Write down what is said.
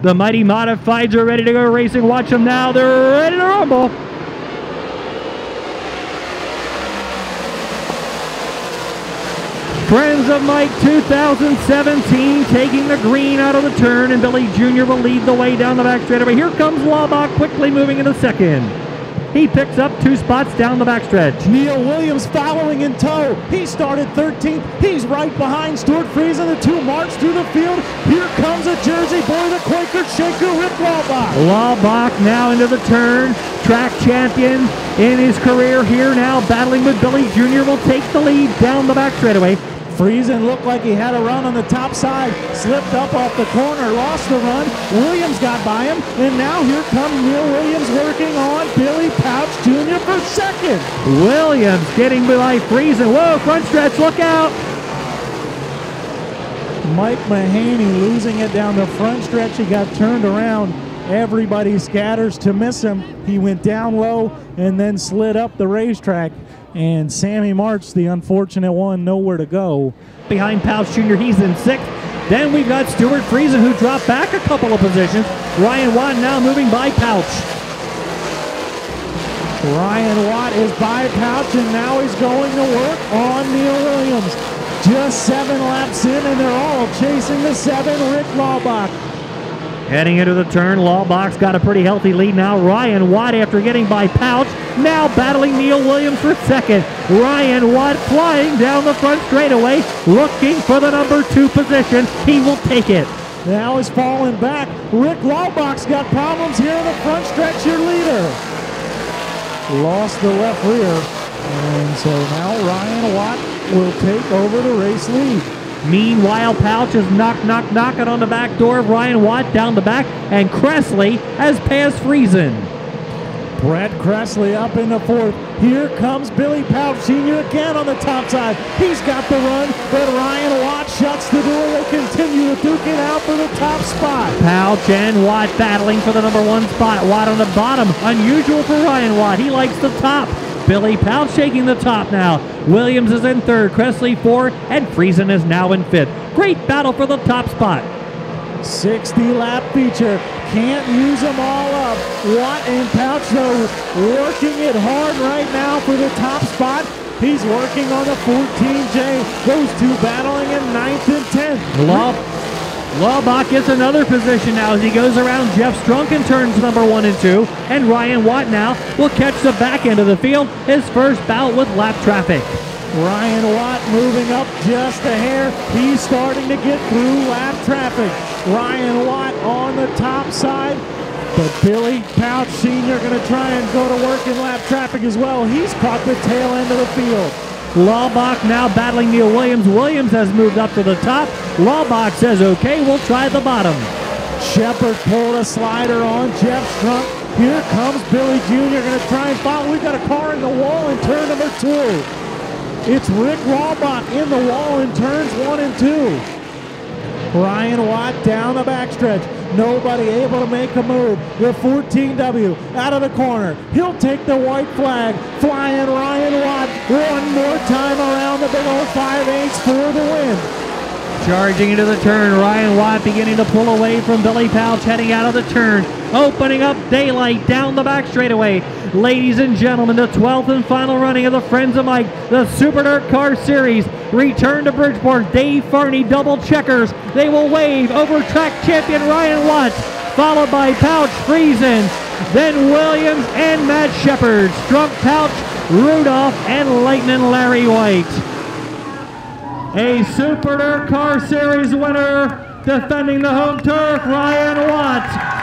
The Mighty Modifieds are ready to go racing. Watch them now. They're ready to rumble. Friends of Mike 2017 taking the green out of the turn, and Billy Jr. will lead the way down the back straightaway. Here comes Laubach quickly moving into second. He picks up two spots down the backstretch. Neil Williams following in tow. He started 13th. He's right behind Stewart Friesen. The two march through the field. Here comes a Jersey boy, the Quaker Shaker, Rick Laubach. Laubach now into the turn. Track champion in his career here now, battling with Billy Jr. will take the lead down the back straightaway. Friesen looked like he had a run on the top side, slipped up off the corner, lost the run. Williams got by him, and now here comes Neil Williams working on Billy Pauch Jr. for second. Williams getting by Friesen. Whoa, front stretch, look out. Mike Mahaney losing it down the front stretch. He got turned around. Everybody scatters to miss him. He went down low and then slid up the racetrack. And Sammy March, the unfortunate one, nowhere to go. Behind Pauch Jr., he's in sixth. Then we've got Stewart Friesen, who dropped back a couple of positions. Ryan Watt now moving by Pauch. Ryan Watt is by Pauch, and now he's going to work on Neil Williams. Just seven laps in, and they're all chasing the seven, Rick Laubach. Heading into the turn, Laubach's got a pretty healthy lead now. Ryan Watt, after getting by Pauch, now battling Neil Williams for second. Ryan Watt flying down the front straightaway, looking for the number two position. He will take it. Now he's falling back. Rick Laubach's got problems here in the front stretch, your leader. Lost the left rear. And so now Ryan Watt will take over the race lead. Meanwhile, Pauch is knock, knock, knocking on the back door of Ryan Watt down the back, and Kressley has passed Friesen. Brett Kressley up in the fourth. Here comes Billy Pauch Sr. again on the top side. He's got the run, but Ryan Watt shuts the door. They continue to duke it out for the top spot. Pauch and Watt battling for the number one spot. Watt on the bottom. Unusual for Ryan Watt. He likes the top. Billy Pauch shaking the top now. Williams is in third, Kressley four, and Friesen is now in fifth. Great battle for the top spot. 60 lap feature. Can't use them all up. Watt and Pauch, though, working it hard right now for the top spot. He's working on the 14J. Those two battling in ninth and 10th. Law, Laubach gets another position now as he goes around Jeff Strunk in turns number one and two. And Ryan Watt now will catch the back end of the field, his first bout with lap traffic. Ryan Watt moving up just a hair. He's starting to get through lap traffic. Ryan Watt on the top side. But Billy Pauch Sr. going to try and go to work in lap traffic as well. He's caught the tail end of the field. Laubach now battling Neil Williams. Williams has moved up to the top. Laubach says, okay, we'll try the bottom. Sheppard pulled a slider on Jeff Strunk. Here comes Billy Jr. going to try and follow. We've got a car in the wall in turn number two. It's Rick Laubach in the wall in turns one and two. Ryan Watt down the backstretch. Nobody able to make a move. The 14W out of the corner. He'll take the white flag. Flying Ryan Watt one more time around the big old 5 8 for the win. Charging into the turn, Ryan Watt beginning to pull away from Billy Pauch, heading out of the turn, opening up daylight down the back straightaway. Ladies and gentlemen, the 12th and final running of the Friends of Mike, the Super Dirt Car Series. Return to Bridgeport, Dave Farney double checkers. They will wave over track champion Ryan Watt, followed by Pauch Friesen, then Williams and Matt Sheppard, Strunk Pauch, Rudolph, and Lightning Larry Wight a Super Car Series winner, defending the home turf, Ryan Watt.